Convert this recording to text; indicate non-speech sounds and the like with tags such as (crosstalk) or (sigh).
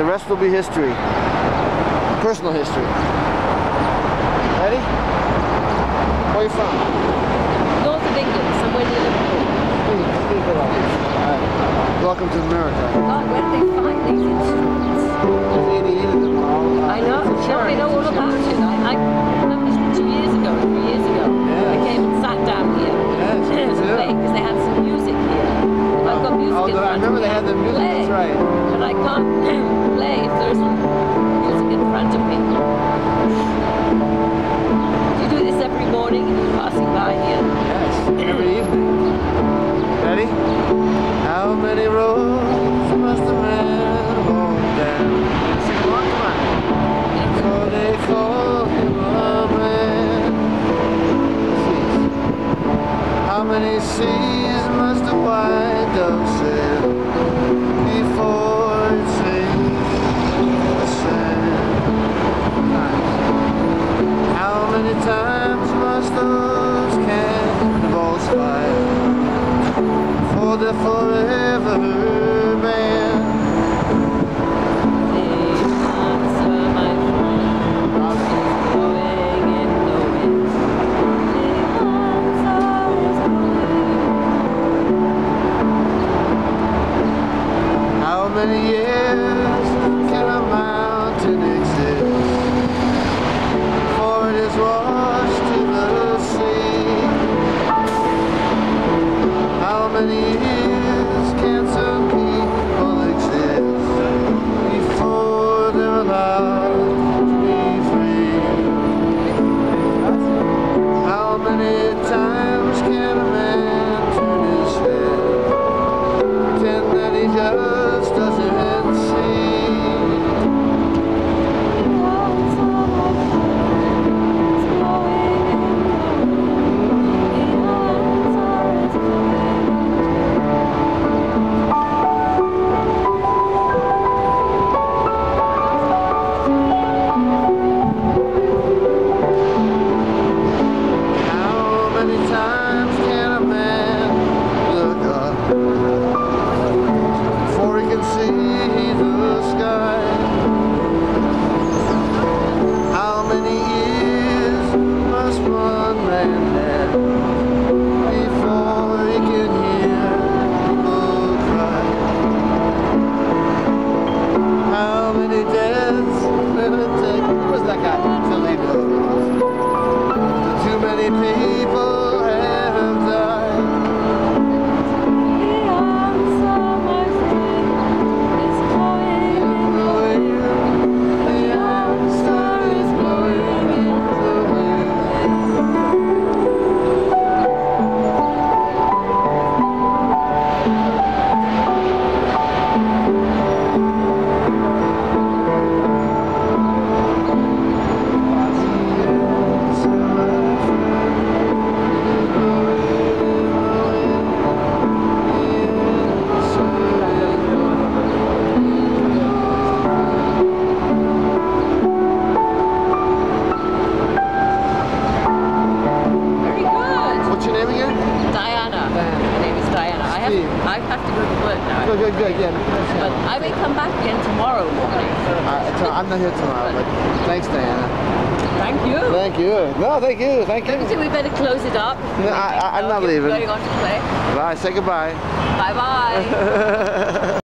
the rest will be history. Personal history. Ready? Where are you from? North of England, somewhere near Liverpool. Please, please get on this. All right. Welcome to America. God, where did they find these play if there's music in front of me. Do you do this every morning if you're passing by here? Yes, every evening. Ready? How many roads must a man walk down? Sing along, come on. Before they call him a man. How many seas must a white dove sail before Where's that guy? Too many people have, to go to work now. Good, good, good. Yeah. But I may come back again tomorrow morning. Uh, so I'm not here tomorrow, but thanks, Diana. Thank you. Thank you. No, thank you. Thank Don't you think we better close it up? No, I- I'm not leaving. Going on to play. Bye. Say goodbye. Bye bye. (laughs)